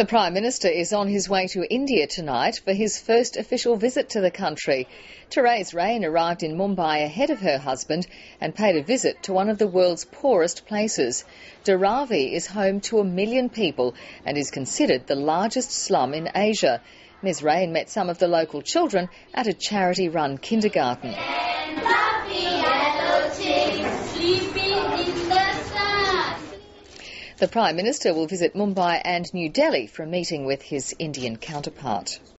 The Prime Minister is on his way to India tonight for his first official visit to the country. Therese Rein arrived in Mumbai ahead of her husband and paid a visit to one of the world's poorest places. Dharavi is home to a million people and is considered the largest slum in Asia. Ms Rein met some of the local children at a charity-run kindergarten. The Prime Minister will visit Mumbai and New Delhi for a meeting with his Indian counterpart.